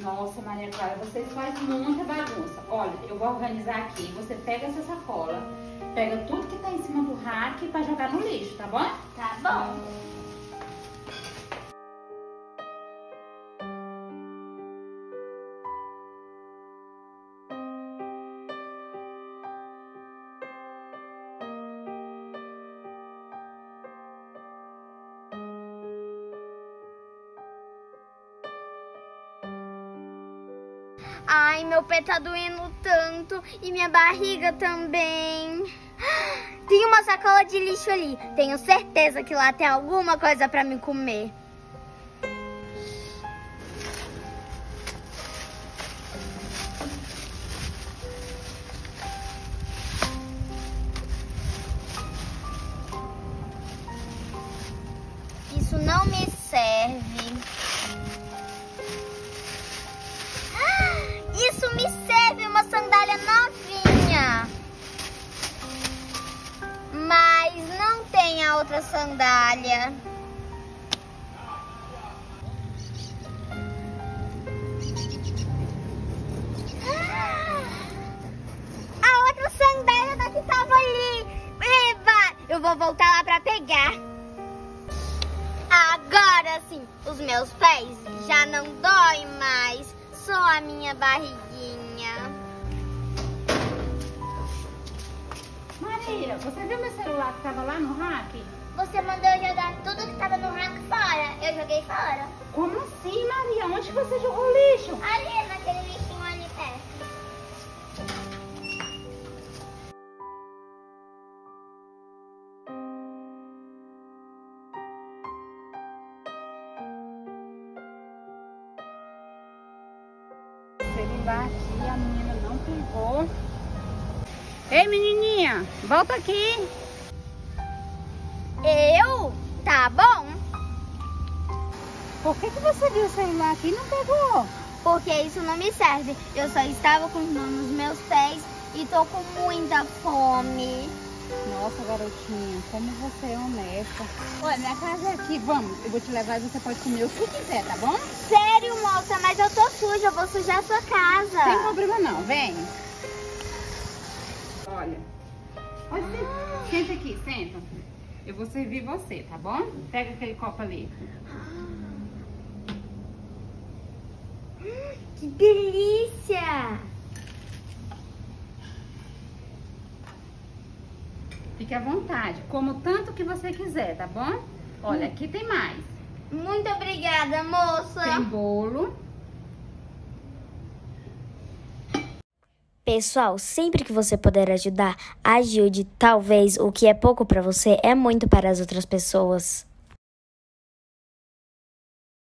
Nossa, Maria Clara, vocês fazem muita bagunça. Olha, eu vou organizar aqui. Você pega essa sacola, pega tudo que tá em cima do rack pra jogar no lixo, tá bom? Tá bom. Ai, meu pé tá doendo tanto e minha barriga também. Tem uma sacola de lixo ali. Tenho certeza que lá tem alguma coisa pra me comer. Isso não me serve. Mas não tem a outra sandália. A outra sandália da que tava ali. Eva, eu vou voltar lá pra pegar. Agora sim, os meus pés já não doem mais só a minha barriguinha. Maria, você viu meu celular que tava lá no rack? Você mandou eu jogar tudo que tava no rack fora. Eu joguei fora. Como assim, Maria? Onde você jogou o lixo? Ali, naquele lixinho ali perto. celular aqui, a menina não pegou. Ei, menininha, volta aqui. Eu? Tá bom. Por que, que você viu o celular aqui e não pegou? Porque isso não me serve. Eu só estava com os nos meus pés e tô com muita fome. Nossa, garotinha, como você é honesta. Olha, minha casa é aqui, vamos. Eu vou te levar e você pode comer o que quiser, tá bom? Sério, moça, mas eu tô suja, eu vou sujar a sua casa. Sem problema não, vem. Olha, pode sentar. Senta aqui, senta. Eu vou servir você, tá bom? Pega aquele copo ali. Que delícia! Fique à vontade, como tanto que você quiser, tá bom? Olha, aqui tem mais. Muito obrigada, moça. Tem bolo. Pessoal, sempre que você puder ajudar, ajude. Talvez o que é pouco para você é muito para as outras pessoas.